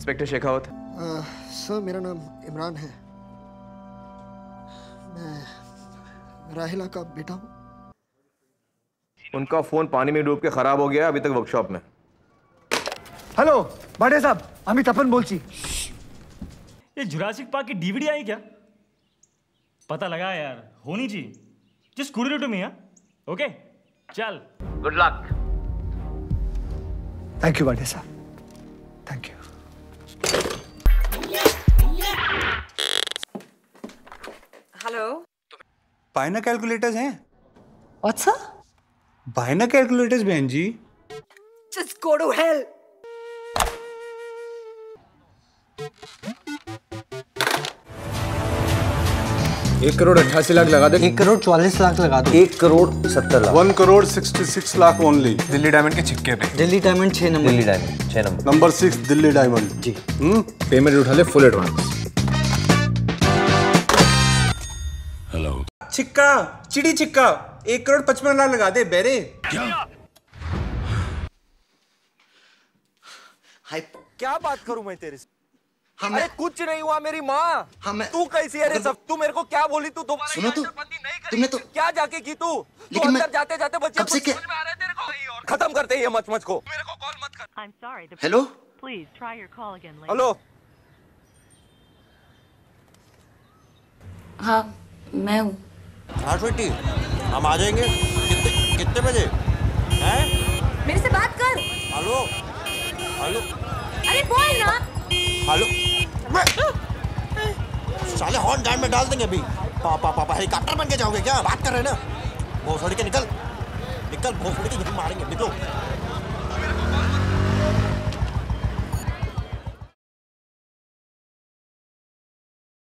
Inspector Shekhawat. Sir मेरा नाम इमरान है। मैं राहिला का बेटा हूँ। उनका फ़ोन पानी में डूब के खराब हो गया अभी तक वर्कशॉप में। हेलो बाडे साहब अमित अपन बोलची। ये जुरासिक पार्क की डीवीडी आई क्या? पता लगा यार होनी चाहिए। जिस कुड़ी टू मी ओके चल। गुड लक थैंक यू बाडे साहब। थैंक यू हेलो बायना कैलकुलेटर्स हैं व्हाट्स सर बायना कैलकुलेटर्स बहन जी जस्ट गो टू हेल एक करोड़ अट्ठासी लाख लगा दे। एक करोड़ चालीस लाख लगा दो। एक करोड़ सत्तर lakh. One crore sixty six lakh only Delhi diamond के छिक्के पे। दिल्ली डायमंड छह नंबर। दिल्ली डायमंड छह number. Number six Delhi diamond ji. Payment उठा ले फुल एडवांस छिक्का चिड़ी छिक्का एक करोड़ पचपन लाख लगा दे बेरे। क्या? हाय क्या बात करूँ मैं तेरे से? हाँ, अरे मैं- कुछ नहीं हुआ मेरी माँ। हाँ, मैं- तू कैसी है रे सब? तू मेरे को क्या बोली? तू दोबारा सुनो तो, करी। तुमने तो- क्या जाके की तू? तू लेकिन मैं- अंदर जाते जाते बच्चे कब से क्या- समझ में आ रहा तेरे को? और खत्म करते हैं ये मचमच को। मेरे को कॉल मत कर। I'm sorry. The hello please try your call again later. Hello. हाँ। मैं हूँ। हाँ स्वीटी हम आ जाएँगे। कितने कितने बजे? हैं? मेरे से बात कर। हेलो? हेलो? अरे बोल ना। हेलो? साले हॉर्न टाइम में डाल देंगे अभी। पापा पापा हेलीकॉप्टर बन के जाओगे क्या? बात कर रहे हैं ना? भोसड़ी के निकल। निकल भोसड़ी के यहीं मारेंगे। निकलो।